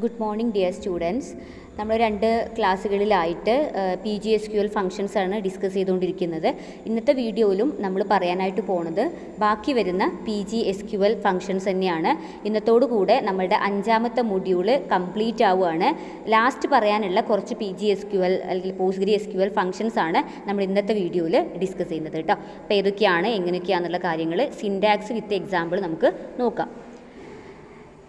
Good morning dear students. നമ്മൾ രണ്ട് ക്ലാസ്സുകളിലായിട്ട് P G S Q L functions ആണ് discuss ചെയ്തുകൊണ്ടിരിക്കുന്നത്. ഇന്നത്തെ വീഡിയോയിലും നമ്മൾ പറയാനായിട്ട് പോണത് ബാക്കി വരുന്ന P G S Q L functions തന്നെയാണ്. ഇന്നത്തോടുകൂടെ നമ്മളുടെ അഞ്ചാമത്തെ മൊഡ്യൂൾ കംപ്ലീറ്റ് ആവുകയാണ്. ലാസ്റ്റ് പറയാനുള്ള കുറച്ച് P G S Q L അല്ലെങ്കിൽ Postgre S Q L functions ആണ് നമ്മൾ ഇന്നത്തെ വീഡിയോയിൽ ഡിസ്കസ് ചെയ്യുന്നത് കേട്ടോ. അപ്പോൾ ഏതൊക്കെയാണ് എങ്ങനെയൊക്കെയാണെന്നുള്ള കാര്യങ്ങൾ സിൻഡാക്സ് വിത്ത് എക്സാമ്പിൾ നമുക്ക് നോക്കാം.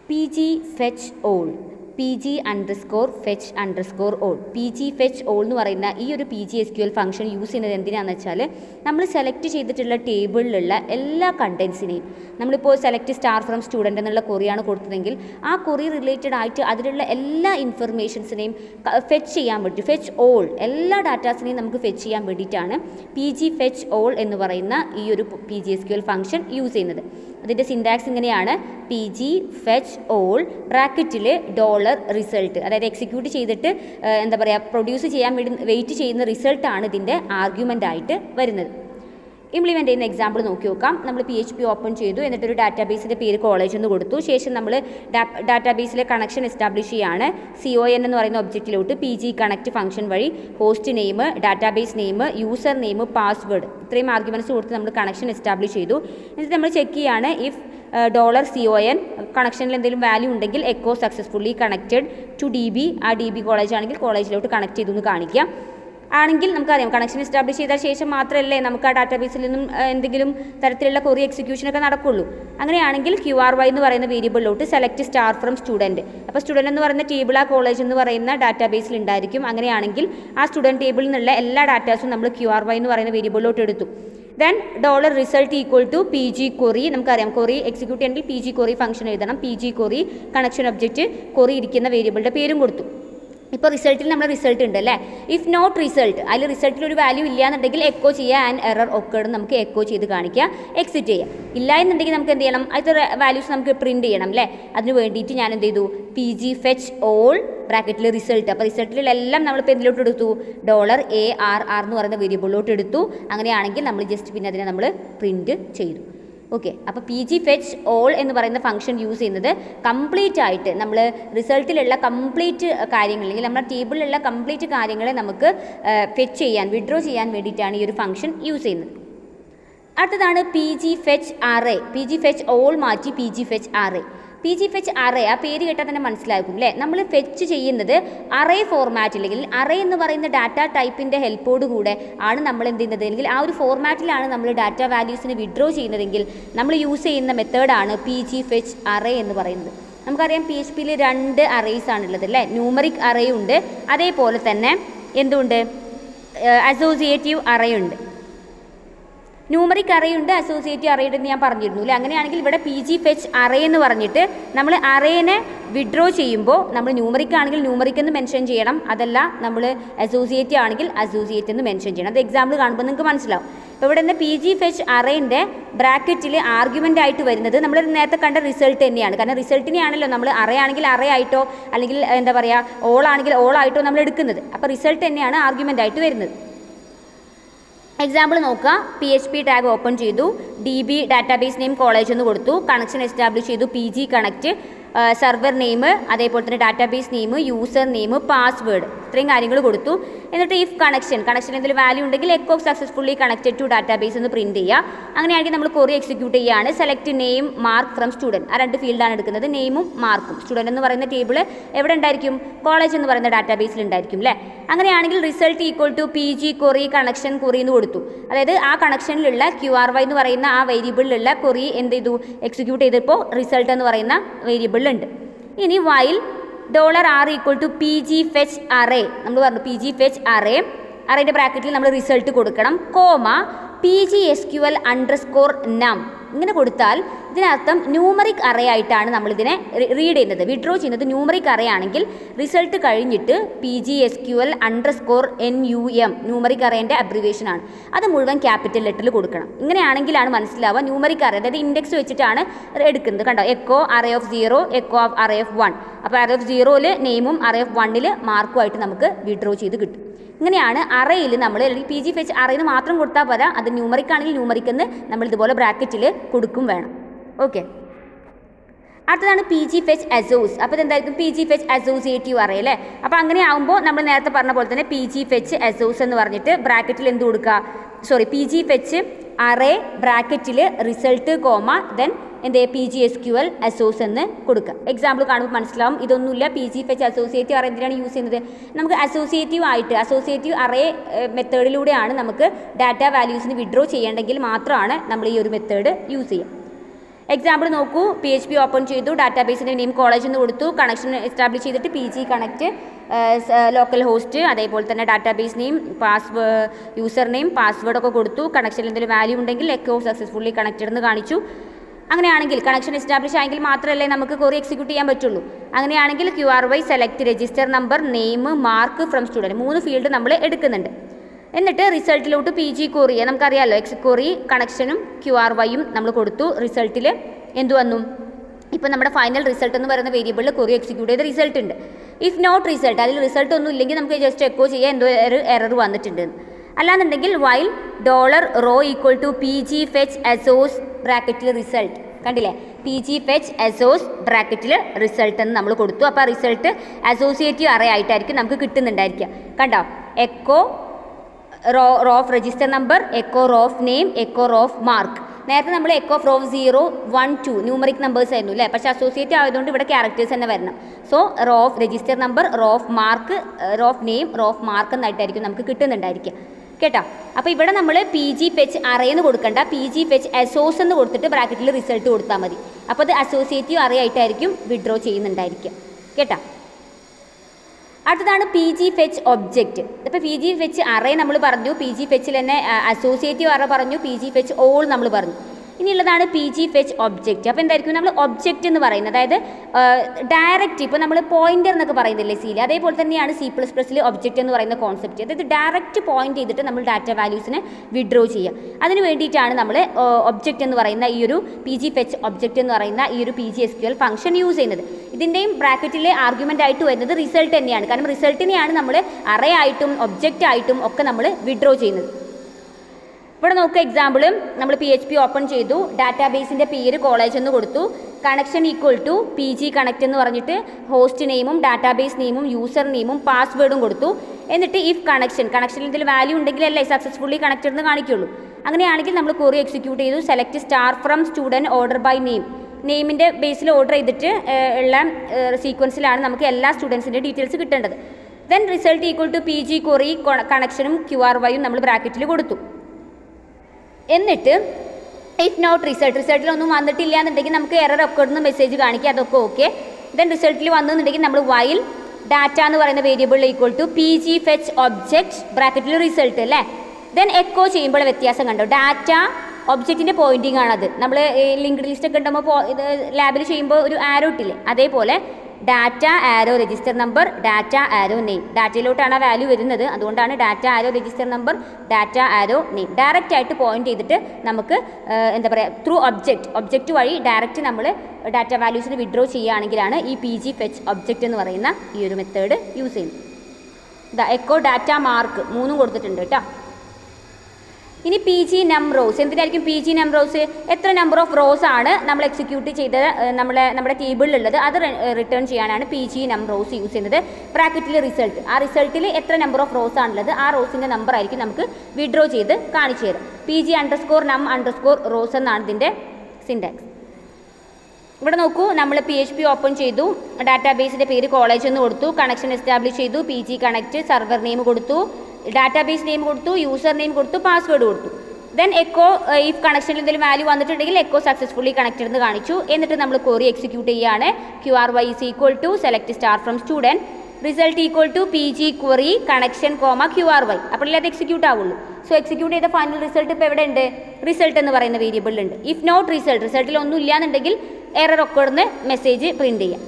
P G fetch all P G underscore fetch underscore all P G fetch all എന്ന് പറയുന്ന ഈ ഒരു P G S Q L function use ചെയ്യുന്നത് എന്തിനാണെന്ന് വെച്ചാൽ നമ്മൾ സെലക്ട് ചെയ്തിട്ടുള്ള ടേബിളിലുള്ള എല്ലാ കണ്ടൻസിനെയും നമ്മളിപ്പോൾ സെലക്ട് സ്റ്റാർ ഫ്രം സ്റ്റുഡന്റ് എന്നുള്ള കൊറിയാണ് കൊടുത്തതെങ്കിൽ ആ കൊറി റിലേറ്റഡ് ആയിട്ട് അതിലുള്ള എല്ലാ ഇൻഫർമേഷൻസിനെയും ഫെച്ച് ചെയ്യാൻ വേണ്ടി ഫെച്ച് ഓൾ എല്ലാ ഡാറ്റാസിനെയും നമുക്ക് ഫെച്ച് ചെയ്യാൻ വേണ്ടിയിട്ടാണ് പി ജി ഫെച്ച് ഓൾ എന്ന് പറയുന്ന ഈ ഒരു P G S Q L function use ചെയ്യുന്നത്. അതിന്റെ സിൻഡാക്സ് ഇങ്ങനെയാണ് പി ജി ഫെച്ച് ഓൾ ബ്രാക്കറ്റിൽ ഡോളർ റിസൾട്ട് അതായത് എക്സിക്യൂട്ട് ചെയ്തിട്ട് എന്താ പറയുക പ്രൊഡ്യൂസ് ചെയ്യാൻ വേണ്ടി വെയിറ്റ് ചെയ്യുന്ന റിസൾട്ടാണ് ഇതിന്റെ ആർഗ്യുമെന്റ് ആയിട്ട് വരുന്നത്. ഇംപ്ലിമെന്റ് ചെയ്യുന്ന എക്സാമ്പിൾ നോക്കി നോക്കാം. നമ്മൾ പി എച്ച് പി ഓപ്പൺ ചെയ്തു. എന്നിട്ടൊരു ഡാറ്റാബേസിന്റെ പേര് കോളേജ് എന്ന് കൊടുത്തു. ശേഷം നമ്മൾ ഡാറ്റാബേസിലെ കണക്ഷൻ എസ്റ്റാബ്ലിഷ് ചെയ്യാണ്. സി ഒ എൻ എന്ന് പറയുന്ന ഒബ്ജക്റ്റിലോട്ട് പി ജി കണക്ട് ഫംഗ്ഷൻ വഴി host name database name user name password ഇത്രയും ആർഗ്യുമെന്റ്സ് കൊടുത്ത് നമ്മൾ കണക്ഷൻ എസ്റ്റാബ്ലിഷ് ചെയ്തു. എന്നിട്ട് നമ്മൾ ചെക്ക് ചെയ്യാണ് if dollar C O N കണക്ഷനിൽ എന്തെങ്കിലും വാല്യൂ ഉണ്ടെങ്കിൽ echo successfully connected to D B ആ ഡി ബി കോളേജ് ആണെങ്കിൽ കോളേജിലോട്ട് കണക്ട് ചെയ്തു എന്ന് കാണിക്കുക. ആണെങ്കിൽ നമുക്കറിയാം കണക്ഷൻ എസ്റ്റാബ്ലിഷ് ചെയ്ത ശേഷം മാത്രമല്ലേ നമുക്ക് ആ ഡാറ്റാബേസിൽ നിന്നും എന്തെങ്കിലും തരത്തിലുള്ള കൊറി എക്സിക്യൂഷനൊക്കെ നടക്കുള്ളൂ. അങ്ങനെയാണെങ്കിൽ ക്യു ആർ വൈ എന്ന് പറയുന്ന വേരിയബിളിലോട്ട് സെലക്ട് സ്റ്റാർ ഫ്രം സ്റ്റുഡന്റ് അപ്പോൾ സ്റ്റുഡന്റ് എന്ന് പറയുന്ന ടേബിൾ ആ കോളേജ് എന്ന് പറയുന്ന ഡാറ്റാബേസിൽ ഉണ്ടായിരിക്കും. അങ്ങനെയാണെങ്കിൽ ആ സ്റ്റുഡന്റ് ടേബിളിൽ നിന്നുള്ള എല്ലാ ഡാറ്റാസും നമ്മൾ ക്യു ആർ വൈ എന്ന് പറയുന്ന വേരിയബിളിലോട്ട് എടുത്തു. Then dollar result equal to P G query നമുക്കറിയാം കൊറി എക്സിക്യൂട്ട് ചെയ്യണമെങ്കിൽ പി ജി കൊറി ഫംഗ്ഷൻ എഴുതണം. P G query connection object query ഇരിക്കുന്ന വേരിയബിളിന്റെ പേരും കൊടുത്തു. ഇപ്പോൾ റിസൾട്ടിൽ നമ്മുടെ റിസൾട്ട് ഉണ്ട് അല്ലേ? ഇഫ് നോട്ട് റിസൾട്ട് അതിൽ റിസൾട്ടിൽ ഒരു വാല്യൂ ഇല്ല എന്നുണ്ടെങ്കിൽ എക്കോ ചെയ്യുക ആൻഡ് എറർ ഒക്കേഡ് നമുക്ക് എക്കോ ചെയ്ത് കാണിക്കുക എക്സിറ്റ് ചെയ്യാം. ഇല്ല എന്നുണ്ടെങ്കിൽ നമുക്ക് എന്ത് ചെയ്യണം? അതിന്റെ വാല്യൂസ് നമുക്ക് പ്രിന്റ് ചെയ്യണം അല്ലേ? അതിന് വേണ്ടിയിട്ട് ഞാൻ എന്ത് ചെയ്തു? പി ജി ഫെച്ച് ഓൾ ബ്രാക്കറ്റിൽ റിസൾട്ട് അപ്പോൾ റിസൾട്ടിലെല്ലാം നമ്മളിപ്പോൾ എന്തിലോട്ട് എടുത്തു? ഡോളർ എ ആർ ആർ എന്ന് പറയുന്ന വേരിയബിളിലോട്ട് എടുത്തു. അങ്ങനെയാണെങ്കിൽ നമ്മൾ ജസ്റ്റ് പിന്നെ അതിനെ നമ്മൾ പ്രിന്റ് ചെയ്തു. ഓക്കെ അപ്പോൾ പി ജി ഫെച്ച് ഓൾ എന്ന് പറയുന്ന ഫംഗ്ഷൻ യൂസ് ചെയ്യുന്നത് കംപ്ലീറ്റ് ആയിട്ട് നമ്മൾ റിസൾട്ടിലുള്ള കംപ്ലീറ്റ് കാര്യങ്ങൾ അല്ലെങ്കിൽ നമ്മുടെ ടേബിളിലുള്ള കംപ്ലീറ്റ് കാര്യങ്ങളെ നമുക്ക് ഫെച്ച് ചെയ്യാൻ വിഡ്രോ ചെയ്യാൻ വേണ്ടിയിട്ടാണ് ഈ ഒരു ഫംഗ്ഷൻ യൂസ് ചെയ്യുന്നത്. അടുത്തതാണ് P G fetch R A P G fetch all മാറ്റി P G fetch R A P G fetch array ആ പേര് കേട്ടാൽ തന്നെ മനസ്സിലാക്കും അല്ലേ നമ്മൾ ഫെച്ച് ചെയ്യുന്നത് അറേ ഫോർമാറ്റിൽ അല്ലെങ്കിൽ അറേ എന്ന് പറയുന്ന ഡാറ്റ ടൈപ്പിന്റെ ഹെൽപ്പോട് കൂടെ ആണ് നമ്മൾ എന്ത് ചെയ്യുന്നത്? അല്ലെങ്കിൽ ആ ഒരു ഫോർമാറ്റിലാണ് നമ്മൾ ഡാറ്റ വാല്യൂസിന് വിഡ്രോ ചെയ്യുന്നതെങ്കിൽ നമ്മൾ യൂസ് ചെയ്യുന്ന മെത്തേഡാണ് പി ജി ഫെച്ച് അറേ എന്ന് പറയുന്നത്. നമുക്കറിയാം പി എച്ച് പിയിൽ രണ്ട് അറേസ് ആണുള്ളത് അല്ലേ ന്യൂമറിക് അറേ ഉണ്ട്. അതേപോലെ തന്നെ എന്തുണ്ട്? അസോസിയേറ്റീവ് അറേ ഉണ്ട്. ന്യൂമറിക് അറയുണ്ട് അസോസിയേറ്റ് അറേയുണ്ട് എന്ന് ഞാൻ പറഞ്ഞിരുന്നു അല്ലേ? അങ്ങനെയാണെങ്കിൽ ഇവിടെ പി ജി ഫെച്ച് അറേ എന്ന് പറഞ്ഞിട്ട് നമ്മൾ അറേനെ വിഡ്രോ ചെയ്യുമ്പോൾ നമ്മൾ ന്യൂമറിക് ആണെങ്കിൽ ന്യൂമറിക് എന്ന് മെൻഷൻ ചെയ്യണം. അതല്ല നമ്മൾ അസോസിയേറ്റ് ആണെങ്കിൽ അസോസിയേറ്റ് എന്ന് മെൻഷൻ ചെയ്യണം. അത് എക്സാമ്പിൾ കാണുമ്പോൾ നിങ്ങൾക്ക് മനസ്സിലാവും. അപ്പോൾ ഇവിടെ നിന്ന് പി ജി ഫെച്ച് അറേന്റെ ബ്രാക്കറ്റിൽ ആർഗ്യുമെന്റ് ആയിട്ട് വരുന്നത് നമ്മൾ നേരത്തെ കണ്ട റിസൾട്ട് തന്നെയാണ്. കാരണം റിസൾട്ടിനെയാണല്ലോ നമ്മൾ അറേ ആണെങ്കിൽ അറേ ആയിട്ടോ അല്ലെങ്കിൽ എന്താ പറയുക ഓൾ ആണെങ്കിൽ ഓൾ ആയിട്ടോ നമ്മൾ എടുക്കുന്നത്. അപ്പോൾ റിസൾട്ട് തന്നെയാണ് ആർഗ്യുമെന്റ് ആയിട്ട് വരുന്നത്. എക്സാമ്പിൾ നോക്കുക. P H P tag open ചെയ്തു. D B database name college എന്ന് കൊടുത്തു. കണക്ഷൻ എസ്റ്റാബ്ലിഷ് ചെയ്തു. P G connect server name അതേപോലെ തന്നെ database name user name password ഇത്രയും കാര്യങ്ങൾ കൊടുത്തു. എന്നിട്ട് ഇഫ് കണക്ഷൻ കണക്ഷൻ എന്തെങ്കിലും വാല്യൂ ഉണ്ടെങ്കിൽ echo successfully connected to database എന്ന് പ്രിന്റ് ചെയ്യുക. അങ്ങനെയാണെങ്കിൽ നമ്മൾ കൊറി എക്സിക്യൂട്ട് ചെയ്യുകയാണ്. Select name mark from student ആ രണ്ട് ഫീൽഡാണ് എടുക്കുന്നത്. നെയിമും മാർക്കും സ്റ്റുഡന്റ് എന്ന് പറയുന്ന ടേബിൾ എവിടെ ഉണ്ടായിരിക്കും? കോളേജ് എന്ന് പറയുന്ന ഡാറ്റാബേസിൽ ഉണ്ടായിരിക്കും അല്ലേ അങ്ങനെയാണെങ്കിൽ result equal to P G query connection query എന്ന് കൊടുത്തു. അതായത് ആ കണക്ഷനിലുള്ള ക്യു ആർ വൈ എന്ന് പറയുന്ന ആ വേരിയബിളിലുള്ള കൊറി എന്ത് ചെയ്തു? എക്സിക്യൂട്ട് ചെയ്തപ്പോൾ റിസൾട്ട് എന്ന് പറയുന്ന വേരിയബിളിലുണ്ട് ഇനി while dollar R equal to P G fetch array നമ്മൾ പറഞ്ഞു പി ജി ഫെച്ച് അറേ അറേന്റെ ബ്രാക്കറ്റിൽ നമ്മൾ റിസൾട്ട് കൊടുക്കണം comma P G S Q L underscore num ഇങ്ങനെ കൊടുത്താൽ ഇതിനർത്ഥം ന്യൂമറിക് അറേ ആയിട്ടാണ് നമ്മളിതിനെ റീഡ് ചെയ്യുന്നത്. വിഡ്രോ ചെയ്യുന്നത് ന്യൂമറിക് അറേ ആണെങ്കിൽ റിസൾട്ട് കഴിഞ്ഞിട്ട് P G S Q L under N U M numeric അറേന്റെ abbreviation ആണ്. അത് മുഴുവൻ ക്യാപിറ്റൽ ലെറ്ററിൽ കൊടുക്കണം. ഇങ്ങനെയാണെങ്കിലാണ് മനസ്സിലാവുക ന്യൂമറിക് അറേ അതായത് ഇൻഡെക്സ് വെച്ചിട്ടാണ് എടുക്കുന്നത്. കണ്ടോ? Echo array of zero echo of array of one അപ്പോൾ അറേ ഓഫ് സീറോയിൽ നെയിമും അറേ ഓഫ് വണ്ണിൽ മാർക്കുമായിട്ട് നമുക്ക് വിഡ്രോ ചെയ്ത് കിട്ടും. ഇങ്ങനെയാണ് അറയിൽ നമ്മൾ അല്ലെങ്കിൽ പി ജി ഫെച്ച് അറയിൽ മാത്രം കൊടുത്താൽ പോരാ. അത് ന്യൂമറിക് ആണെങ്കിൽ ന്യൂമറിക് എന്ന് നമ്മൾ ഇതുപോലെ ബ്രാക്കറ്റിൽ കൊടുക്കും വേണം. ഓക്കെ അടുത്തതാണ് പി ജി ഫെച്ച് അസോസ് അപ്പോൾ ഇതെന്തായിരിക്കും? P G fetch associative array അല്ലേ? അപ്പോൾ അങ്ങനെ ആകുമ്പോൾ നമ്മൾ നേരത്തെ പറഞ്ഞ പോലെ തന്നെ പി ജി ഫെച്ച് അസോസ് എന്ന് പറഞ്ഞിട്ട് ബ്രാക്കറ്റിൽ എന്ത് കൊടുക്കുക sorry P G fetch array ബ്രാക്കറ്റിൽ റിസൾട്ട് കോമ ദെൻ എന്ത് P G S Q L assoc എന്ന് കൊടുക്കുക. എക്സാമ്പിൾ കാണുമ്പോൾ മനസ്സിലാവും. ഇതൊന്നുമില്ല. P G fetch associative array എന്തിനാണ് യൂസ് ചെയ്യുന്നത്? നമുക്ക് അസോസിയേറ്റീവ് ആയിട്ട് അസോസിയേറ്റീവ് അറേ മെത്തേഡിലൂടെയാണ് നമുക്ക് ഡാറ്റ വാല്യൂസിന് വിഡ്രോ ചെയ്യേണ്ടെങ്കിൽ മാത്രമാണ് നമ്മൾ ഈ ഒരു മെത്തേഡ് യൂസ് ചെയ്യുക. എക്സാമ്പിൾ നോക്കൂ. പി എച്ച് പി ഓപ്പൺ ചെയ്തു. ഡാറ്റാബേസിന്റെ നെയിം കോളേജ് എന്ന് കൊടുത്തു. കണക്ഷൻ എസ്റ്റാബ്ലിഷ് ചെയ്തിട്ട് P G connect local host അതേപോലെ തന്നെ database name password user name പാസ്വേഡൊക്കെ കൊടുത്തു. കണക്ഷനിൽ എന്തെങ്കിലും വാല്യൂ ഉണ്ടെങ്കിൽ എക്കോ സക്സസ്ഫുള്ളി കണക്റ്റഡ് എന്ന് കാണിച്ചു. അങ്ങനെയാണെങ്കിൽ കണക്ഷൻ എസ്റ്റാബ്ലിഷ് ആയെങ്കിൽ മാത്രമല്ലേ നമുക്ക് കൊറി എക്സിക്യൂട്ട് ചെയ്യാൻ പറ്റുള്ളൂ. അങ്ങനെയാണെങ്കിൽ Q R Y select register number name mark from student മൂന്ന് ഫീൽഡ് നമ്മൾ എടുക്കുന്നുണ്ട്. എന്നിട്ട് റിസൾട്ടിലോട്ട് പി ജി കൊറി നമുക്കറിയാമല്ലോ എക്സ് കൊറി കണക്ഷനും ക്യു ആർ വൈയും നമ്മൾ കൊടുത്തു. റിസൾട്ടിൽ എന്ത് വന്നു? ഇപ്പം നമ്മുടെ ഫൈനൽ റിസൾട്ട് എന്ന് പറയുന്ന വേരിയബിളിൽ കൊറി എക്സിക്യൂട്ട് ചെയ്ത റിസൾട്ട് ഉണ്ട്. ഇഫ് നോട്ട് റിസൾട്ട് അതിൽ റിസൾട്ട് ഒന്നും ഇല്ലെങ്കിൽ നമുക്ക് ജസ്റ്റ് എക്കോ ചെയ്യാൻ എന്തോ ഒരു എറർ വന്നിട്ടുണ്ട്. അല്ലാന്നുണ്ടെങ്കിൽ while dollar row equal to P G fetch assoc ബ്രാക്കറ്റിൽ റിസൾട്ട് കണ്ടില്ലേ? പി ജി ഫെച്ച് അസോസ് ബ്രാക്കറ്റിൽ റിസൾട്ട് എന്ന് നമ്മൾ കൊടുത്തു. അപ്പോൾ റിസൾട്ട് അസോസിയേറ്റീവ് അറേ ആയിട്ടായിരിക്കും നമുക്ക് കിട്ടുന്നുണ്ടായിരിക്കുക. കണ്ടോ? Echo row of register number echo row of name echo row of mark നേരത്തെ നമ്മൾ echo ഫ്രോ row of zero one two numeric numbers ആയിരുന്നു അല്ലേ? പക്ഷേ അസോസിയേറ്റ് ആയതുകൊണ്ട് ഇവിടെ ക്യാരക്ടേഴ്സ് തന്നെ വരണം. So row of register number row of mark row of name row of mark എന്നായിട്ടായിരിക്കും നമുക്ക് കിട്ടുന്നുണ്ടായിരിക്കുക. കേട്ടോ. അപ്പോൾ ഇവിടെ നമ്മൾ പി ജി ഫെച്ച് അറേന്ന് കൊടുക്കണ്ട. പി ജി ഫെച്ച് അസോസ് എന്ന് കൊടുത്തിട്ട് ബ്രാക്കറ്റിൽ റിസൾട്ട് കൊടുത്താൽ മതി. അപ്പോൾ അത് അസോസിയേറ്റീവ് അറേ ആയിട്ടായിരിക്കും വിഡ്രോ ചെയ്യുന്നുണ്ടായിരിക്കുക കേട്ടോ? അടുത്തതാണ് പി ജി ഫെച്ച് ഒബ്ജക്റ്റ് ഇപ്പോൾ പി ജി ഫെച്ച് അറേ നമ്മൾ പറഞ്ഞു. പി ജി ഫെച്ചിൽ തന്നെ അസോസിയേറ്റീവ് അറേ പറഞ്ഞു. പി ജി ഫെച്ച് ഓൾ നമ്മൾ പറഞ്ഞു. ഇനിയുള്ളതാണ് പി ജി ഫെച്ച് ഒബ്ജക്റ്റ് അപ്പോൾ എന്തായിരിക്കും? നമ്മൾ ഒബ്ജക്റ്റ് എന്ന് പറയുന്നത്. അതായത് ഡയറക്റ്റ് ഇപ്പോൾ നമ്മൾ പോയിന്റർ എന്നൊക്കെ പറയുന്നില്ലേ സീൽ അതേപോലെ തന്നെയാണ് സി പ്ലസ് പ്ലസ്സിൽ ഒബ്ജക്റ്റ് എന്ന് പറയുന്ന കോൺസെപ്റ്റ് അതായത് ഡയറക്റ്റ് പോയിന്റ് ചെയ്തിട്ട് നമ്മൾ ഡാറ്റ വാല്യൂസിനെ വിഡ്രോ ചെയ്യുക. അതിന് വേണ്ടിയിട്ടാണ് നമ്മൾ ഒബ്ജക്റ്റ് എന്ന് പറയുന്ന ഈ ഒരു പി ജി ഫെച്ച് ഒബ്ജക്റ്റ് എന്ന് പറയുന്ന ഈ ഒരു P G S Q L function use ചെയ്യുന്നത്. ഇതിന്റെയും ബ്രാക്കറ്റിലെ ആർഗ്യുമെന്റ് ആയിട്ട് വരുന്നത് റിസൾട്ട് തന്നെയാണ്. കാരണം റിസൾട്ടിനെയാണ് നമ്മൾ അറേ ആയിട്ടും ഒബ്ജക്റ്റ് ആയിട്ടും ഒക്കെ നമ്മൾ വിഡ്രോ ചെയ്യുന്നത്. ഇവിടെ നോക്കുക എക്സാമ്പിൾ നമ്മൾ പി എച്ച് പി ഓപ്പൺ ചെയ്തു. ഡാറ്റാബേസിന്റെ പേര് കോളേജ് എന്ന് കൊടുത്തു. Connection equal to P G connect എന്ന് പറഞ്ഞിട്ട് ഹോസ്റ്റ് നെയിമും ഡാറ്റാബേസ് നെയിമും യൂസർ നെയിമും പാസ്വേഡും കൊടുത്തു. എന്നിട്ട് ഇഫ് കണക്ഷൻ കണക്ഷനിൽ എന്തെങ്കിലും വാല്യൂ ഉണ്ടെങ്കിലല്ലേ സക്സസ്ഫുള്ളി കണക്റ്റഡ് എന്ന് കാണിക്കുള്ളൂ. അങ്ങനെയാണെങ്കിൽ നമ്മൾ കൊറി എക്സിക്യൂട്ട് ചെയ്തു. Select star from student order by name നെയിമിന്റെ ബേസിൽ ഓർഡർ ചെയ്തിട്ട് ഉള്ള സീക്വൻസിലാണ് നമുക്ക് എല്ലാ സ്റ്റുഡൻസിന്റെ ഡീറ്റെയിൽസ് കിട്ടേണ്ടത്. Then result equal to P G query കണക്ഷനും ക്യു ആർ വൈയും നമ്മൾ ബ്രാക്കറ്റിൽ കൊടുത്തു. എന്നിട്ട് ഇഫ് നോട്ട് റിസൾട്ട് റിസൾട്ടിലൊന്നും വന്നിട്ടില്ല എന്നുണ്ടെങ്കിൽ നമുക്ക് എറർ റെക്കോർഡിൽ നിന്ന് മെസ്സേജ് കാണിക്കുക അതൊക്കെ ഓക്കെ ദെൻ റിസൾട്ടിൽ വന്നെന്നുണ്ടെങ്കിൽ നമ്മൾ വൈൽ ഡാറ്റ എന്ന് പറയുന്ന variable equal to P G fetch object ബ്രാക്കറ്റിൽ റിസൾട്ട് അല്ലേ? ദെൻ എക്കോ ചെയ്യുമ്പോൾ വ്യത്യാസം കണ്ടോ? ഡാറ്റ ഒബ്ജക്റ്റിന്റെ പോയിന്റിംഗ് ആണത്. നമ്മൾ ലിങ്ക്ഡ് ലിസ്റ്റ് ഒക്കെ ഉണ്ടാകുമ്പോൾ ലാബിൽ ചെയ്യുമ്പോൾ ഒരു ആരോട്ടില്ലേ അതേപോലെ data arrow register number data arrow name ഡാറ്റയിലോട്ടാണ് ആ വാല്യൂ വരുന്നത്. അതുകൊണ്ടാണ് data arrow register number data arrow name direct ആയിട്ട് പോയിന്റ് ചെയ്തിട്ട് നമുക്ക് എന്താ പറയുക ത്രൂ ഒബ്ജക്റ്റ് ഒബ്ജക്റ്റ് വഴി ഡയറക്റ്റ് നമ്മൾ ഡാറ്റ വാല്യൂസിന് വിഡ്രോ ചെയ്യുകയാണെങ്കിലാണ് ഈ പി ജി ഫെച്ച് ഒബ്ജക്റ്റ് എന്ന് പറയുന്ന ഈ ഒരു മെത്തേഡ് യൂസ് ചെയ്യുന്നത്. എക്കോ ഡാറ്റ മാർക്ക് മൂന്നും കൊടുത്തിട്ടുണ്ട് കേട്ടോ. ഇനി പി ജി നംറോസ് എന്തിനായിരിക്കും പി ജി നംറോസ് എത്ര നമ്പർ ഓഫ് റോസ് ആണ് നമ്മൾ എക്സിക്യൂട്ട് ചെയ്ത നമ്മളെ നമ്മുടെ ടേബിളിലുള്ളത് അത് റിട്ടേൺ ചെയ്യാനാണ് പി ജി നംറോസ് യൂസ് ചെയ്യുന്നത്. ബ്രാക്കറ്റിലെ റിസൾട്ട് ആ റിസൾട്ടിൽ എത്ര നമ്പർ ഓഫ് റോസ് ആണുള്ളത്? ആ റോസിന്റെ നമ്പർ ആയിരിക്കും നമുക്ക് വിഡ്രോ ചെയ്ത് കാണിച്ചു തരും. P G under num under rows എന്നാണ് ഇതിന്റെ സിൻഡെക്സ് ഇവിടെ നോക്കൂ നമ്മൾ പി എച്ച് പി ഓപ്പൺ ചെയ്തു ഡാറ്റാബേസിന്റെ പേര് കോളേജ് എന്ന് കൊടുത്തു കണക്ഷൻ എസ്റ്റാബ്ലിഷ് ചെയ്തു P G connect server name കൊടുത്തു ഡാറ്റാബേസ് നെയിം കൊടുത്തു യൂസർ നെയിം കൊടുത്തു പാസ്വേഡ് കൊടുത്തു. ദെൻ എക്കോ ഇഫ് കണക്ഷനിൽ എന്തെങ്കിലും വാല്യൂ വന്നിട്ടുണ്ടെങ്കിൽ എക്കോ സക്സസ്ഫുള്ളി കണക്റ്റഡ് എന്ന് കാണിച്ചു. എന്നിട്ട് നമ്മൾ കോറി എക്സിക്യൂട്ട് ചെയ്യുകയാണ് Q R Y is equal to select star from student result equal to P G query connection comma Q R Y അപ്പോഴല്ലേ അത് എക്സിക്യൂട്ട് ആവുള്ളൂ. സോ എക്സിക്യൂട്ട് ചെയ്ത ഫൈനൽ റിസൾട്ട് ഇപ്പോൾ എവിടെ ഉണ്ട്? റിസൾട്ട് എന്ന് പറയുന്ന വേരിയബിളിലുണ്ട് ഇഫ് നോട്ട് റിസൾട്ട് റിസൾട്ടിൽ ഒന്നും ഇല്ലാന്നുണ്ടെങ്കിൽ എറർ ഒക്കെ ഇടുന്ന് മെസ്സേജ് പ്രിന്റ് ചെയ്യാം.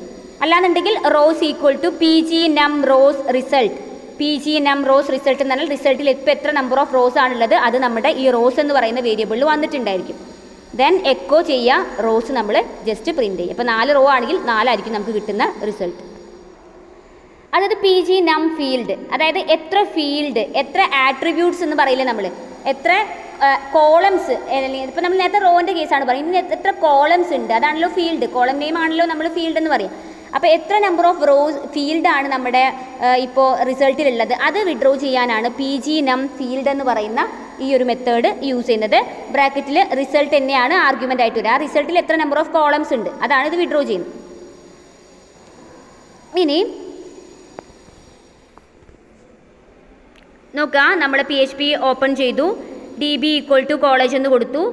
അല്ലാന്നുണ്ടെങ്കിൽ rows equal to P G num rows result P G N M rows result എന്ന് പറഞ്ഞാൽ റിസൾട്ടിൽ ഇപ്പോൾ എത്ര നമ്പർ ഓഫ് റോസ് ആണുള്ളത് അത് നമ്മുടെ ഈ റോസ് എന്ന് പറയുന്ന വേരിയബിളിൽ വന്നിട്ടുണ്ടായിരിക്കും. ദെൻ എക്കോ ചെയ്യുക റോസ് നമ്മൾ ജസ്റ്റ് പ്രിന്റ് ചെയ്യും. അപ്പോൾ നാല് റോ ആണെങ്കിൽ നാലായിരിക്കും നമുക്ക് കിട്ടുന്ന റിസൾട്ട് അതായത് പി ജി നം ഫീൽഡ് അതായത് എത്ര ഫീൽഡ് എത്ര ആട്രിബ്യൂട്ട്സ് എന്ന് പറയില്ലേ നമ്മൾ എത്ര കോളംസ് അല്ലെങ്കിൽ ഇപ്പോൾ നമ്മൾ നേരത്തെ റോന്റെ കേസാണ് പറയുന്നത്. എത്ര കോളംസ് ഉണ്ട്? അതാണല്ലോ ഫീൽഡ് കോളം നെയിം ആണല്ലോ നമ്മൾ ഫീൽഡ് എന്ന് പറയും. അപ്പോൾ എത്ര നമ്പർ ഓഫ് റോസ് ഫീൽഡാണ് നമ്മുടെ ഇപ്പോൾ റിസൾട്ടിലുള്ളത് അത് വിഡ്രോ ചെയ്യാനാണ് പി ജി നം ഫീൽഡ് എന്ന് പറയുന്ന ഈ ഒരു മെത്തേഡ് യൂസ് ചെയ്യുന്നത്. ബ്രാക്കറ്റിൽ റിസൾട്ട് തന്നെയാണ് ആർഗ്യുമെന്റ് ആയിട്ട് വരിക. ആ റിസൾട്ടിൽ എത്ര നമ്പർ ഓഫ് കോളംസ് ഉണ്ട്? അതാണ് ഇത് വിഡ്രോ ചെയ്യുന്നത്. ഇനി നോക്കുക നമ്മൾ പി എച്ച് പി ഓപ്പൺ ചെയ്തു. D B equal to college എന്ന് കൊടുത്തു.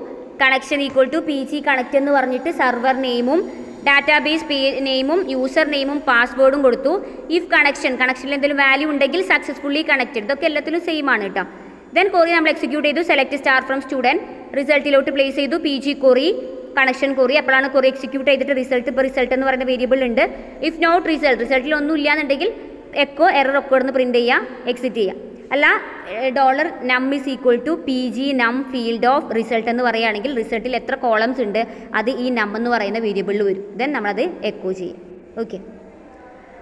Connection equal to P G connect എന്ന് പറഞ്ഞിട്ട് സെർവർ നെയിമും ഡാറ്റാബേസ് പേ നെയിമും യൂസർ നെയിമും പാസ്വേഡും കൊടുത്തു. ഇഫ് കണക്ഷൻ കണക്ഷനിൽ എന്തെങ്കിലും വാല്യൂ ഉണ്ടെങ്കിൽ സക്സസ്ഫുള്ളി കണക്റ്റഡ് ഇതൊക്കെ എല്ലാത്തിലും സെയിം ആണ് കേട്ടോ ദെൻ കോറി നമ്മൾ എക്സിക്യൂട്ട് ചെയ്തു. സെലക്ട് സ്റ്റാർ ഫ്രം സ്റ്റുഡന്റ് റിസൾട്ടിലോട്ട് പ്ലേസ് ചെയ്തു. P G query connection query അപ്പോഴാണ് കോറി എക്സിക്യൂട്ട് ചെയ്തിട്ട് റിസൾട്ട് ഇപ്പോൾ റിസൾട്ട് എന്ന് പറയുന്ന വേരിയബിൾ ഉണ്ട്. ഇഫ് നോട്ട് റിസൾട്ട് റിസൾട്ടിൽ ഒന്നും ഇല്ലാന്നുണ്ടെങ്കിൽ എക്കോ എറർ ഒക്കെ ഇവിടുന്ന് പ്രിന്റ് ചെയ്യുക എക്സിറ്റ് ചെയ്യുക. അല്ല dollar num is equal to P G num field of result എന്ന് പറയുകയാണെങ്കിൽ റിസൾട്ടിൽ എത്ര കോളംസ് ഉണ്ട് അത് ഈ നം എന്ന് പറയുന്ന വേരിയബിളിൽ വരും. ദെൻ നമ്മളത് എക്കോ ചെയ്യും. ഓക്കെ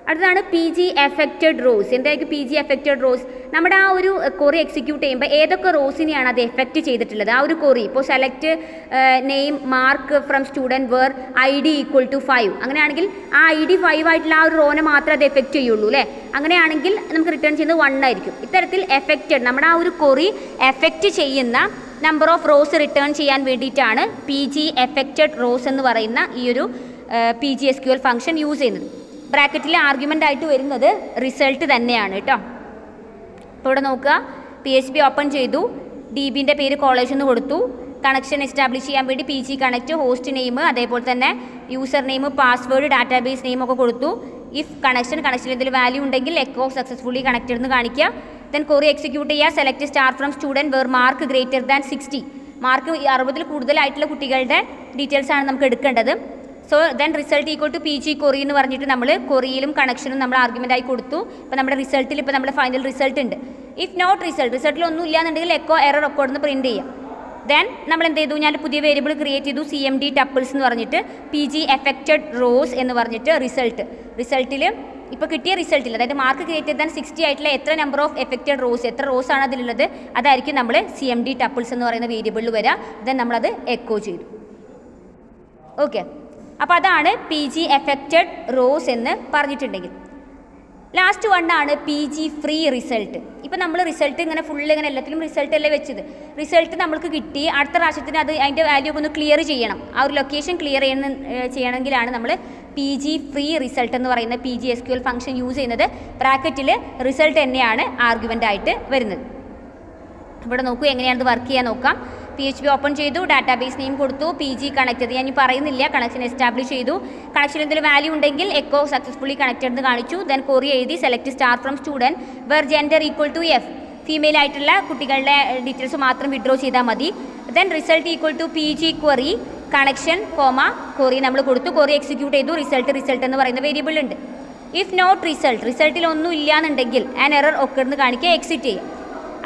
അടുത്തതാണ് പി ജി എഫക്റ്റഡ് റോസ് എന്തായിരിക്കും പി ജി എഫക്റ്റഡ് റോസ് നമ്മുടെ ആ ഒരു കൊറി എക്സിക്യൂട്ട് ചെയ്യുമ്പോൾ ഏതൊക്കെ റോസിനെയാണ് അത് എഫക്റ്റ് ചെയ്തിട്ടുള്ളത്? ആ ഒരു കൊറി ഇപ്പോൾ select name mark from student where I D equal to five അങ്ങനെയാണെങ്കിൽ ആ ഐ ഡി ഫൈവ് ആയിട്ടുള്ള ആ ഒരു റോനെ മാത്രമേ അത് എഫക്റ്റ് ചെയ്യുള്ളൂ അല്ലേ അങ്ങനെയാണെങ്കിൽ നമുക്ക് റിട്ടേൺ ചെയ്യുന്നത് വൺ ആയിരിക്കും. ഇത്തരത്തിൽ എഫക്റ്റഡ് നമ്മുടെ ആ ഒരു കൊറി എഫക്റ്റ് ചെയ്യുന്ന നമ്പർ ഓഫ് റോസ് റിട്ടേൺ ചെയ്യാൻ വേണ്ടിയിട്ടാണ് പി ജി എഫക്റ്റഡ് റോസ് എന്ന് പറയുന്ന ഈ ഒരു P G S Q L function use ചെയ്യുന്നത്. ബ്രാക്കറ്റിൽ ആർഗ്യുമെന്റ് ആയിട്ട് വരുന്നത് റിസൾട്ട് തന്നെയാണ് കേട്ടോ. അപ്പോൾ ഇവിടെ നോക്കുക. പി എച്ച് ബി ഓപ്പൺ ചെയ്തു. ഡി ബിന്റെ പേര് കോളേജ് എന്ന് കൊടുത്തു. കണക്ഷൻ എസ്റ്റാബ്ലിഷ് ചെയ്യാൻ വേണ്ടി P G connect host name അതേപോലെ തന്നെ user name password database name ഒക്കെ കൊടുത്തു. ഇഫ് കണക്ഷൻ കണക്ഷൻ എന്തെങ്കിലും വാല്യൂ ഉണ്ടെങ്കിൽ എക്കോ സക്സസ്ഫുള്ളി കണക്റ്റഡ് എന്ന് കാണിക്കുക. ദെൻ കൊറി എക്സിക്യൂട്ട് ചെയ്യുക. Select star from student where mark greater than sixty mark അറുപതിൽ കൂടുതലായിട്ടുള്ള കുട്ടികളുടെ ഡീറ്റെയിൽസാണ് നമുക്ക് എടുക്കേണ്ടത്. So then result equal to P G query എന്ന് പറഞ്ഞിട്ട് നമ്മൾ കൊറിയിലും കണക്ഷനും നമ്മൾ ആർഗ്യുമെന്റ് ആയി കൊടുത്തു. ഇപ്പോൾ നമ്മുടെ റിസൾട്ടിൽ ഇപ്പോൾ നമ്മുടെ ഫൈനൽ റിസൾട്ട് ഉണ്ട്. ഇഫ് നോട്ട് റിസൾട്ട് റിസൾട്ടിൽ ഒന്നും ഇല്ലാന്നുണ്ടെങ്കിൽ എക്കോ എറർ റെക്കോർഡ് എന്ന് പ്രിന്റ് ചെയ്യാം. ദെൻ നമ്മൾ എന്ത് ചെയ്തു? ഞാൻ പുതിയ വേരിയബിൾ ക്രിയേറ്റ് ചെയ്തു സി എം ഡി ടപ്പിൾസ് എന്ന് പറഞ്ഞിട്ട് പി ജി എഫക്റ്റഡ് റോസ് എന്ന് പറഞ്ഞിട്ട് റിസൾട്ട് റിസൾട്ടിൽ ഇപ്പോൾ കിട്ടിയ റിസൾട്ടിൽ അതായത് മാർക്ക് ക്രിയേറ്റ് ചെയ്താൽ സിക്സ്റ്റി ആയിട്ടുള്ള എത്ര നമ്പർ ഓഫ് എഫക്റ്റഡ് റോസ് എത്ര റോസ് ആണ് അതിലുള്ളത്? അതായിരിക്കും നമ്മൾ സി എം ഡി ടപ്പിൾസ് എന്ന് പറയുന്ന വേരിയബിളിൽ വരിക ദെൻ നമ്മളത് എക്കോ ചെയ്തു. ഓക്കെ അപ്പോൾ അതാണ് പി ജി എഫക്റ്റഡ് റോസ് എന്ന് പറഞ്ഞിട്ടുണ്ടെങ്കിൽ. ലാസ്റ്റ് വണ്ണാണ് പി ജി ഫ്രീ റിസൾട്ട് ഇപ്പം നമ്മൾ റിസൾട്ട് ഇങ്ങനെ ഫുൾ ഇങ്ങനെ എല്ലാത്തിലും റിസൾട്ട് അല്ലേ വെച്ചത്? റിസൾട്ട് നമ്മൾക്ക് കിട്ടി. അടുത്ത പ്രാവശ്യത്തിന് അത് അതിന്റെ വാല്യൂ ഒക്കെ ഒന്ന് ക്ലിയർ ചെയ്യണം. ആ ഒരു ലൊക്കേഷൻ ക്ലിയർ ചെയ്യുന്ന ചെയ്യണമെങ്കിലാണ് നമ്മൾ പി ജി ഫ്രീ റിസൾട്ട് എന്ന് പറയുന്ന P G S Q L function use ചെയ്യുന്നത്. ബ്രാക്കറ്റിൽ റിസൾട്ട് തന്നെയാണ് ആർഗ്യുമെന്റ് ആയിട്ട് വരുന്നത്. ഇവിടെ നോക്കൂ എങ്ങനെയാണ് വർക്ക് ചെയ്യാൻ നോക്കാം. പി എച്ച് പി ഓപ്പൺ ചെയ്തു ഡാറ്റാബേസ് നെയിം കൊടുത്തു പി ജി കണക്ട് ചെയ്ത് ഞാൻ പറയുന്നില്ല കണക്ഷൻ എസ്റ്റാബ്ലിഷ് ചെയ്തു. കണക്ഷൻ എന്തെങ്കിലും വാല്യൂ ഉണ്ടെങ്കിൽ എക്കോ സക്സസ്ഫുള്ളി കണക്റ്റഡ് എന്ന് കാണിച്ചു. ദെൻ കൊറി എഴുതി select star from student where gender equal to F female ആയിട്ടുള്ള കുട്ടികളുടെ ഡീറ്റെയിൽസ് മാത്രം വിഡ്രോ ചെയ്താൽ മതി. Then result equal to P G query connection comma query നമ്മൾ കൊടുത്തു. കൊറി എക്സിക്യൂട്ട് ചെയ്തു. റിസൾട്ട് റിസൾട്ട് എന്ന് പറയുന്ന വേരിയബിൾ ഉണ്ട്. ഇഫ് നോട്ട് റിസൾട്ട് റിസൾട്ടിൽ ഒന്നും ഇല്ലാന്നുണ്ടെങ്കിൽ ആൻ എറർ ഒക്കെ കാണിക്കുക എക്സിറ്റ് ചെയ്യും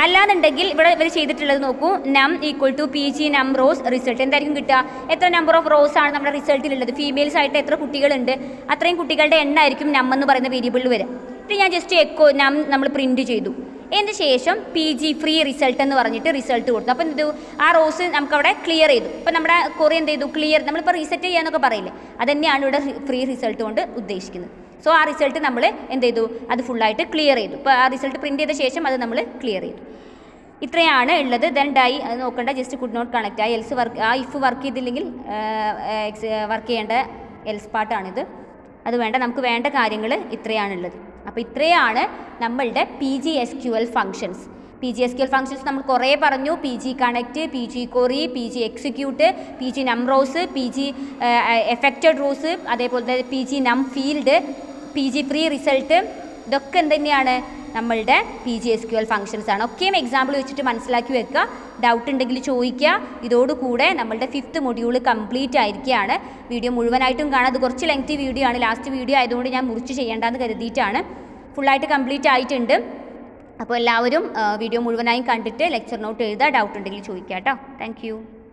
അല്ലാന്നുണ്ടെങ്കിൽ ഇവിടെ ഇവർ ചെയ്തിട്ടുള്ളത് നോക്കൂ. Num equal to P G num rows result എന്തായിരിക്കും കിട്ടുക? എത്ര നമ്പർ ഓഫ് റോസ് ആണ് നമ്മുടെ റിസൾട്ടിലുള്ളത് ഫീമെയിൽസ് ആയിട്ട് എത്ര കുട്ടികളുണ്ട്? അത്രയും കുട്ടികളുടെ എണ്ണമായിരിക്കും നം എന്ന് പറയുന്ന വേരിയബിളിൽ വരിക. ഇത് ഞാൻ ജസ്റ്റ് എക്കോ നം നമ്മൾ പ്രിന്റ് ചെയ്തു. അതിന് ശേഷം പി ജി ഫ്രീ റിസൾട്ട് എന്ന് പറഞ്ഞിട്ട് റിസൾട്ട് കൊടുത്തു. അപ്പം എന്ത് ആ റോസ് നമുക്കവിടെ ക്ലിയർ ചെയ്തു. അപ്പം നമ്മുടെ കുറി എന്ത് ചെയ്തു? ക്ലിയർ നമ്മളിപ്പോൾ റീസെറ്റ് ചെയ്യാന്നൊക്കെ പറയില്ലേ? അതന്നെയാണ് ഇവിടെ ഫ്രീ റിസൾട്ട് കൊണ്ട് ഉദ്ദേശിക്കുന്നത്. സോ ആ റിസൾട്ട് നമ്മൾ എന്ത് ചെയ്തു? അത് ഫുള്ളായിട്ട് ക്ലിയർ ചെയ്തു. ഇപ്പോൾ ആ റിസൾട്ട് പ്രിന്റ് ചെയ്ത ശേഷം അത് നമ്മൾ ക്ലിയർ ചെയ്തു. ഇത്രയാണ് ഉള്ളത്. ദെൻ ഡൈ അത് നോക്കേണ്ട. ജസ്റ്റ് കുഡ് നോട്ട് കണക്റ്റ് ആ എൽസ് വർക്ക് ആ ഇഫ് വർക്ക് ചെയ്തില്ലെങ്കിൽ വർക്ക് ചെയ്യേണ്ട എൽസ് പാർട്ടാണിത് അത് വേണ്ട. നമുക്ക് വേണ്ട കാര്യങ്ങൾ ഇത്രയാണുള്ളത്. അപ്പോൾ ഇത്രയാണ് നമ്മളുടെ P G S Q L functions P G S Q L functions നമ്മൾ കുറേ പറഞ്ഞു. P G connect P G query P G execute P G num rows P G affected rows അതേപോലെ തന്നെ P G num field P G free result ഇതൊക്കെ എന്ത് തന്നെയാണ് നമ്മളുടെ P G S Q L functions ആണ്. ഒക്കെയും example വെച്ചിട്ട് മനസ്സിലാക്കി വെക്കുക ഡൗട്ട് ഉണ്ടെങ്കിൽ ചോദിക്കുക ഇതോടുകൂടെ നമ്മളുടെ ഫിഫ്ത്ത് മൊഡ്യൂൾ കംപ്ലീറ്റ് ആയിരിക്കുകയാണ് വീഡിയോ മുഴുവനായിട്ടും കാണാം. അത് കുറച്ച് ലെങ്തി വീഡിയോ ആണ്. ലാസ്റ്റ് വീഡിയോ ആയതുകൊണ്ട് ഞാൻ മുറിച്ച് ചെയ്യേണ്ടതെന്ന് കരുതിയിട്ടാണ്. ഫുള്ളായിട്ട് കംപ്ലീറ്റ് ആയിട്ടുണ്ട്. അപ്പോൾ എല്ലാവരും വീഡിയോ മുഴുവനായും കണ്ടിട്ട് ലെക്ചർ നോട്ട് എഴുതുക. ഡൗട്ട് ഉണ്ടെങ്കിൽ ചോദിക്കാം കേട്ടോ. താങ്ക്